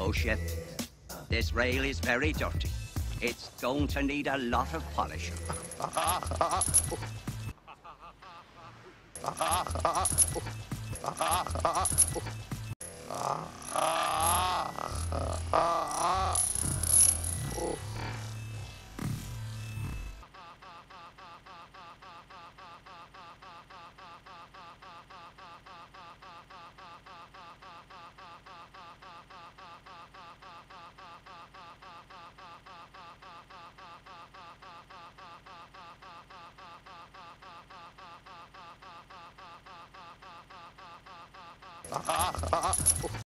Oh, Chef, this rail is very dirty. It's going to need a lot of polish. ああ